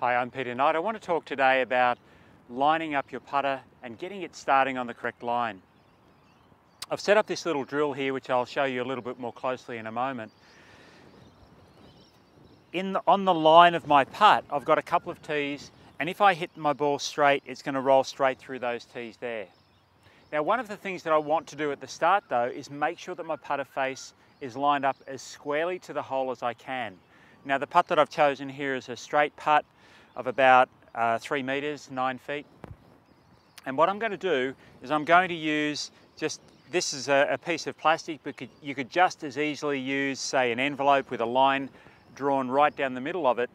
Hi, I'm Peter Knight. I want to talk today about lining up your putter and getting it starting on the correct line. I've set up this little drill here which I'll show you a little bit more closely in a moment. In the, on the line of my putt I've got a couple of tees and if I hit my ball straight it's going to roll straight through those tees there. Now one of the things that I want to do at the start though is make sure that my putter face is lined up as squarely to the hole as I can. Now the putt that I've chosen here is a straight putt of about uh, three meters, nine feet. And what I'm going to do is I'm going to use just, this is a, a piece of plastic, but could, you could just as easily use, say, an envelope with a line drawn right down the middle of it.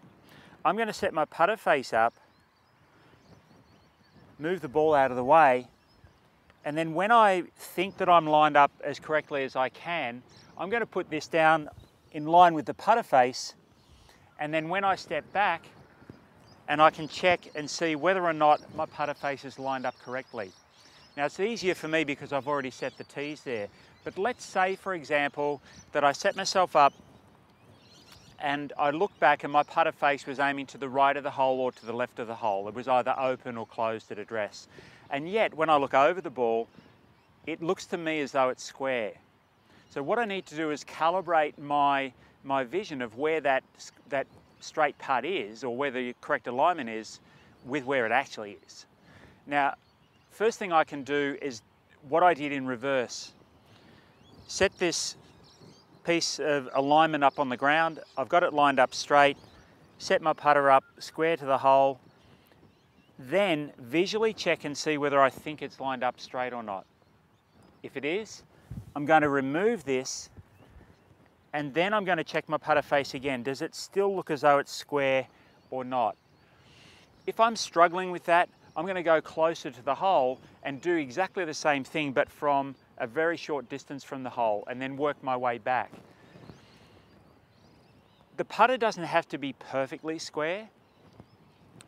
I'm going to set my putter face up, move the ball out of the way, and then when I think that I'm lined up as correctly as I can, I'm going to put this down in line with the putter face, and then when I step back, and I can check and see whether or not my putter face is lined up correctly. Now it's easier for me because I've already set the tees there, but let's say for example that I set myself up and I look back and my putter face was aiming to the right of the hole or to the left of the hole. It was either open or closed at address. And yet when I look over the ball, it looks to me as though it's square. So what I need to do is calibrate my, my vision of where that, that straight putt is or where the correct alignment is with where it actually is. Now, first thing I can do is what I did in reverse. Set this piece of alignment up on the ground. I've got it lined up straight. Set my putter up square to the hole. Then visually check and see whether I think it's lined up straight or not. If it is, I'm going to remove this and then I'm going to check my putter face again. Does it still look as though it's square or not? If I'm struggling with that, I'm going to go closer to the hole and do exactly the same thing but from a very short distance from the hole and then work my way back. The putter doesn't have to be perfectly square,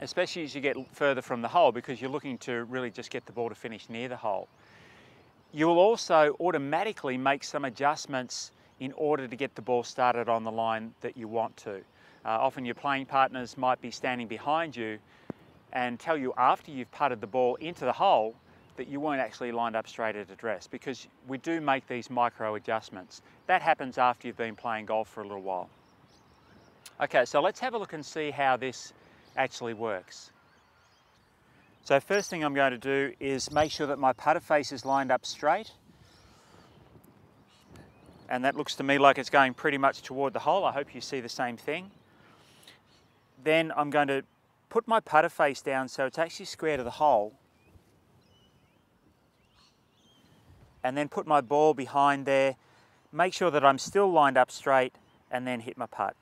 especially as you get further from the hole because you're looking to really just get the ball to finish near the hole. You will also automatically make some adjustments in order to get the ball started on the line that you want to. Uh, often your playing partners might be standing behind you and tell you after you've putted the ball into the hole that you weren't actually lined up straight at address because we do make these micro adjustments. That happens after you've been playing golf for a little while. Okay, so let's have a look and see how this actually works. So first thing I'm going to do is make sure that my putter face is lined up straight and that looks to me like it's going pretty much toward the hole. I hope you see the same thing. Then I'm going to put my putter face down so it's actually square to the hole. And then put my ball behind there, make sure that I'm still lined up straight and then hit my putt.